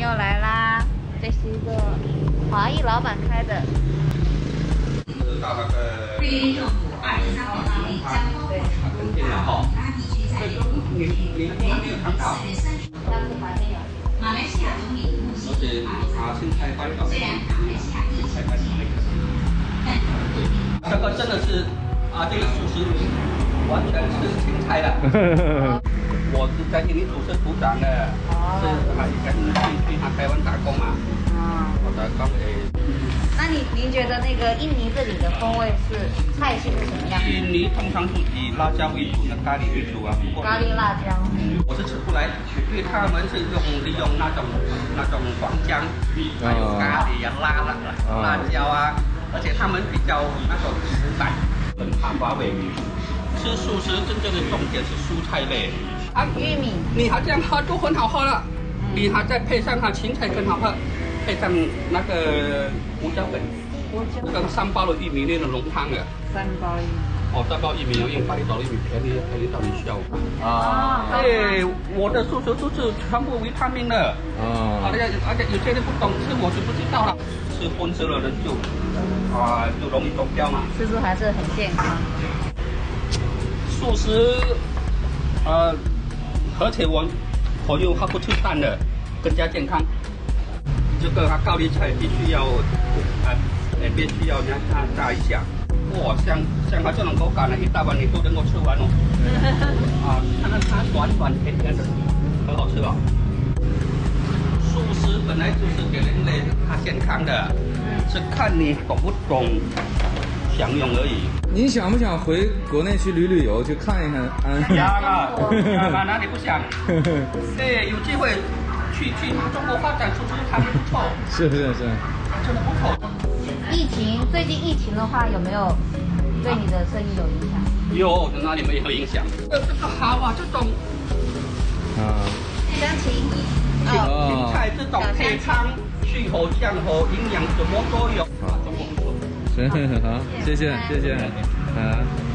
又来啦，这是一个华裔老板开的。到那个桂林政府二十三号决定将包括成都、马拉地区在内，原定四月三十。马来西亚总理穆希迪二十三号，这个真的是啊，这个素食完全是青菜的。我是在印尼土生土长的，是还跟去去他台湾打工嘛。啊。我的工诶。那你您觉得那个印尼这里的风味是菜系是什么样？印尼通常是以辣椒为主的，咖喱为主啊。咖喱辣椒。我是吃不来，因为他们是用利用那种那种黄姜，还有咖喱啊、辣辣辣椒啊，而且他们比较那种实在，很怕寡味。吃素食真正的重点是蔬菜类。啊，玉米，你还这样喝都很好喝了，你还再配上它芹菜更好喝，配上那个胡椒粉，这个三包的玉米那种浓汤的。三包玉米。哦，三包玉米，用巴厘岛玉米便宜便宜到你笑。啊。对，我的素食都是全部维他命的。啊。而且而且有些人不懂吃，我就不知道了。吃荤食的人就啊就容易中标嘛。吃素还是很健康？素食，呃。而且我我又喝不吃蛋的，更加健康。这个它高丽菜必须要，啊，呃，必须要让它炸一下。哇，像像它这种口感呢，一大碗你都能够吃完哦。啊，看看它软软甜甜的，很好吃哦。素食本来就是给人类它健康的，是看你懂不懂享用而已。你想不想回国内去旅旅游，去看一看？想啊，哪 哪里不想？对，有机会去去中国发展，出出还不错。是是是，真的不错。疫情最近疫情的话，有没有对你的生意有影响？有，哪里没有影响？呃，这个好啊，这种啊，香芹，芹菜这种配汤、去火、降火、营养什么都有。好，谢谢谢谢，啊。